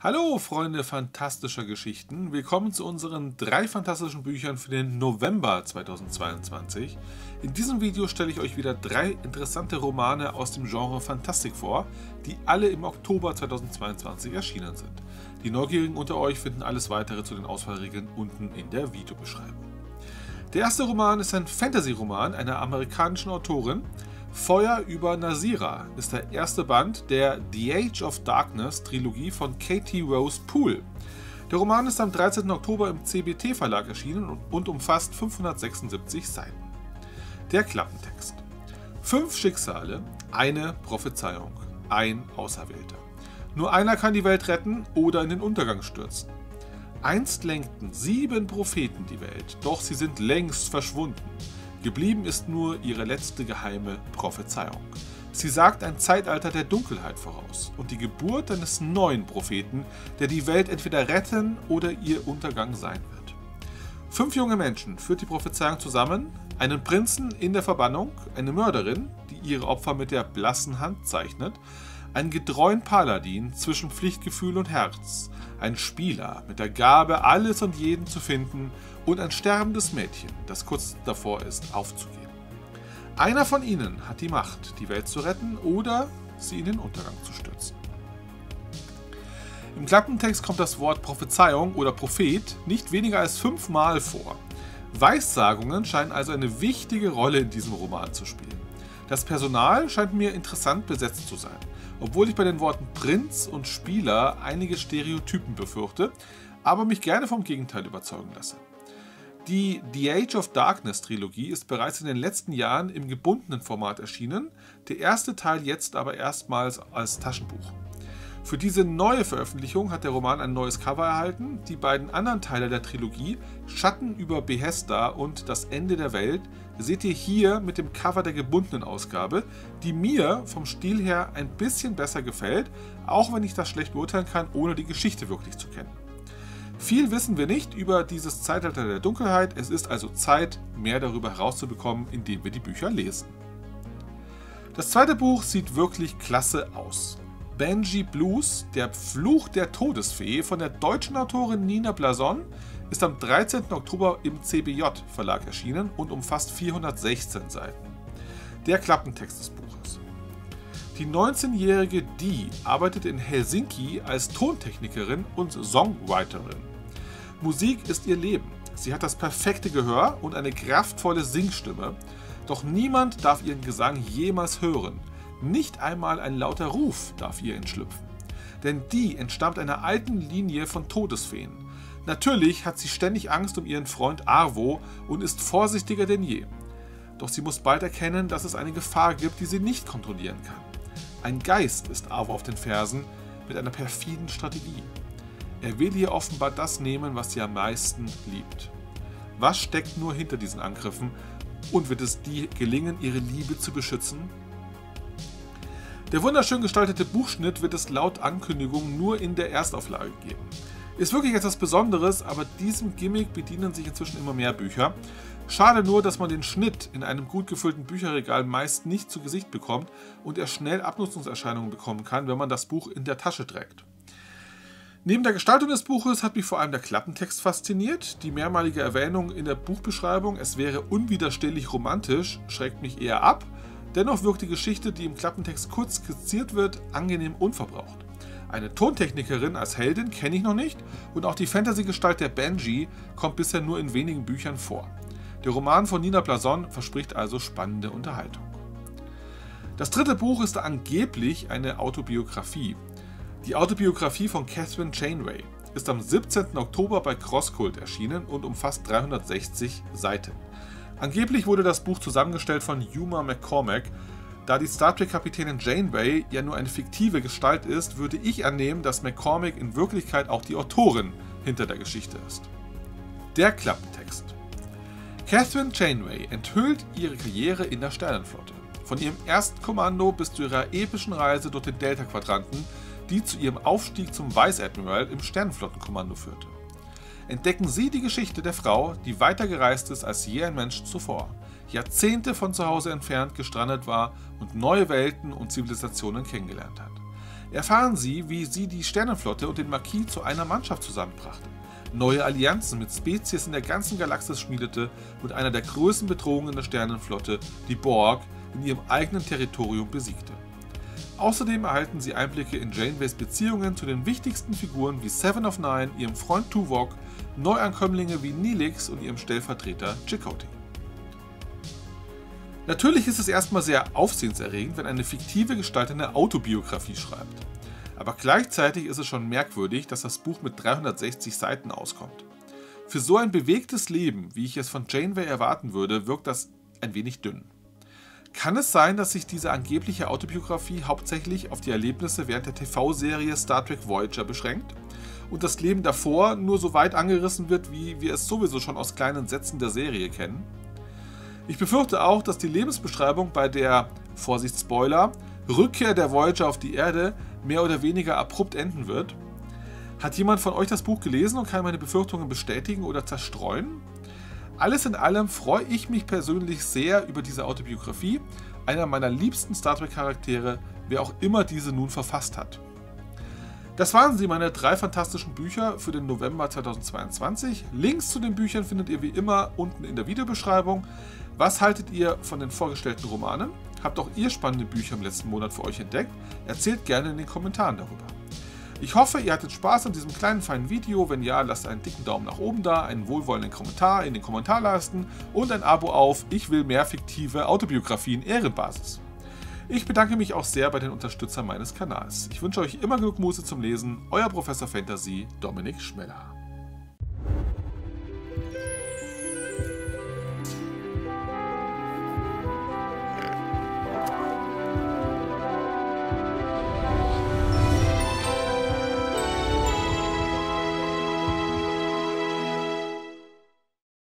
Hallo Freunde fantastischer Geschichten, willkommen zu unseren drei fantastischen Büchern für den November 2022. In diesem Video stelle ich euch wieder drei interessante Romane aus dem Genre Fantastik vor, die alle im Oktober 2022 erschienen sind. Die Neugierigen unter euch finden alles weitere zu den Auswahlregeln unten in der Videobeschreibung. Der erste Roman ist ein Fantasy-Roman einer amerikanischen Autorin, Feuer über Nasira ist der erste Band der The Age of Darkness Trilogie von Katie Rose Poole. Der Roman ist am 13. Oktober im CBT Verlag erschienen und umfasst 576 Seiten. Der Klappentext. Fünf Schicksale, eine Prophezeiung, ein Auserwählter. Nur einer kann die Welt retten oder in den Untergang stürzen. Einst lenkten sieben Propheten die Welt, doch sie sind längst verschwunden. Geblieben ist nur ihre letzte geheime Prophezeiung. Sie sagt ein Zeitalter der Dunkelheit voraus und die Geburt eines neuen Propheten, der die Welt entweder retten oder ihr Untergang sein wird. Fünf junge Menschen führt die Prophezeiung zusammen, einen Prinzen in der Verbannung, eine Mörderin, die ihre Opfer mit der blassen Hand zeichnet, einen getreuen Paladin zwischen Pflichtgefühl und Herz, ein Spieler mit der Gabe, alles und jeden zu finden und ein sterbendes Mädchen, das kurz davor ist, aufzugeben. Einer von ihnen hat die Macht, die Welt zu retten oder sie in den Untergang zu stürzen. Im Klappentext kommt das Wort Prophezeiung oder Prophet nicht weniger als fünfmal vor. Weissagungen scheinen also eine wichtige Rolle in diesem Roman zu spielen. Das Personal scheint mir interessant besetzt zu sein, obwohl ich bei den Worten Prinz und Spieler einige Stereotypen befürchte, aber mich gerne vom Gegenteil überzeugen lasse. Die The Age of Darkness Trilogie ist bereits in den letzten Jahren im gebundenen Format erschienen, der erste Teil jetzt aber erstmals als Taschenbuch. Für diese neue Veröffentlichung hat der Roman ein neues Cover erhalten. Die beiden anderen Teile der Trilogie, Schatten über Behesta und Das Ende der Welt, seht ihr hier mit dem Cover der gebundenen Ausgabe, die mir vom Stil her ein bisschen besser gefällt, auch wenn ich das schlecht beurteilen kann, ohne die Geschichte wirklich zu kennen. Viel wissen wir nicht über dieses Zeitalter der Dunkelheit, es ist also Zeit, mehr darüber herauszubekommen, indem wir die Bücher lesen. Das zweite Buch sieht wirklich klasse aus. Benji Blues, der Fluch der Todesfee von der deutschen Autorin Nina Blason, ist am 13. Oktober im CBJ Verlag erschienen und umfasst 416 Seiten. Der Klappentext des Buches. Die 19-jährige Dee arbeitet in Helsinki als Tontechnikerin und Songwriterin. Musik ist ihr Leben. Sie hat das perfekte Gehör und eine kraftvolle Singstimme, doch niemand darf ihren Gesang jemals hören. Nicht einmal ein lauter Ruf darf ihr entschlüpfen. Denn die entstammt einer alten Linie von Todesfeen. Natürlich hat sie ständig Angst um ihren Freund Arvo und ist vorsichtiger denn je. Doch sie muss bald erkennen, dass es eine Gefahr gibt, die sie nicht kontrollieren kann. Ein Geist ist Arvo auf den Fersen mit einer perfiden Strategie. Er will hier offenbar das nehmen, was sie am meisten liebt. Was steckt nur hinter diesen Angriffen und wird es die gelingen, ihre Liebe zu beschützen? Der wunderschön gestaltete Buchschnitt wird es laut Ankündigung nur in der Erstauflage geben. Ist wirklich etwas Besonderes, aber diesem Gimmick bedienen sich inzwischen immer mehr Bücher. Schade nur, dass man den Schnitt in einem gut gefüllten Bücherregal meist nicht zu Gesicht bekommt und er schnell Abnutzungserscheinungen bekommen kann, wenn man das Buch in der Tasche trägt. Neben der Gestaltung des Buches hat mich vor allem der Klappentext fasziniert. Die mehrmalige Erwähnung in der Buchbeschreibung, es wäre unwiderstehlich romantisch, schreckt mich eher ab. Dennoch wirkt die Geschichte, die im Klappentext kurz skizziert wird, angenehm unverbraucht. Eine Tontechnikerin als Heldin kenne ich noch nicht und auch die Fantasy-Gestalt der Benji kommt bisher nur in wenigen Büchern vor. Der Roman von Nina Blason verspricht also spannende Unterhaltung. Das dritte Buch ist angeblich eine Autobiografie. Die Autobiografie von Catherine Chainway ist am 17. Oktober bei Crosscult erschienen und umfasst 360 Seiten. Angeblich wurde das Buch zusammengestellt von Yuma McCormack. Da die Star Trek-Kapitänin Janeway ja nur eine fiktive Gestalt ist, würde ich annehmen, dass McCormack in Wirklichkeit auch die Autorin hinter der Geschichte ist. Der Klappentext. Catherine Janeway enthüllt ihre Karriere in der Sternenflotte. Von ihrem ersten Kommando bis zu ihrer epischen Reise durch den Delta-Quadranten die zu ihrem Aufstieg zum Vice Admiral im Sternenflottenkommando führte. Entdecken Sie die Geschichte der Frau, die weiter gereist ist als je ein Mensch zuvor, Jahrzehnte von zu Hause entfernt gestrandet war und neue Welten und Zivilisationen kennengelernt hat. erfahren Sie, wie sie die Sternenflotte und den Marquis zu einer Mannschaft zusammenbrachte, neue Allianzen mit Spezies in der ganzen Galaxis schmiedete und einer der größten Bedrohungen der Sternenflotte, die Borg, in ihrem eigenen Territorium besiegte. Außerdem erhalten Sie Einblicke in Janeways Beziehungen zu den wichtigsten Figuren wie Seven of Nine, ihrem Freund Tuvok, Neuankömmlinge wie Neelix und ihrem Stellvertreter Chakotay. Natürlich ist es erstmal sehr aufsehenserregend, wenn eine fiktive Gestalt eine Autobiografie schreibt. Aber gleichzeitig ist es schon merkwürdig, dass das Buch mit 360 Seiten auskommt. Für so ein bewegtes Leben, wie ich es von Janeway erwarten würde, wirkt das ein wenig dünn. Kann es sein, dass sich diese angebliche Autobiografie hauptsächlich auf die Erlebnisse während der TV-Serie Star Trek Voyager beschränkt und das Leben davor nur so weit angerissen wird, wie wir es sowieso schon aus kleinen Sätzen der Serie kennen? Ich befürchte auch, dass die Lebensbeschreibung bei der, Vorsicht Spoiler, Rückkehr der Voyager auf die Erde mehr oder weniger abrupt enden wird. Hat jemand von euch das Buch gelesen und kann meine Befürchtungen bestätigen oder zerstreuen? Alles in allem freue ich mich persönlich sehr über diese Autobiografie, einer meiner liebsten Star Trek-Charaktere, wer auch immer diese nun verfasst hat. Das waren sie, meine drei fantastischen Bücher für den November 2022. Links zu den Büchern findet ihr wie immer unten in der Videobeschreibung. Was haltet ihr von den vorgestellten Romanen? Habt auch ihr spannende Bücher im letzten Monat für euch entdeckt? Erzählt gerne in den Kommentaren darüber. Ich hoffe, ihr hattet Spaß an diesem kleinen feinen Video. Wenn ja, lasst einen dicken Daumen nach oben da, einen wohlwollenden Kommentar in den Kommentarleisten und ein Abo auf Ich will mehr fiktive Autobiografien Ehrenbasis. Ich bedanke mich auch sehr bei den Unterstützern meines Kanals. Ich wünsche euch immer genug Muße zum Lesen. Euer Professor Fantasy, Dominik Schmeller.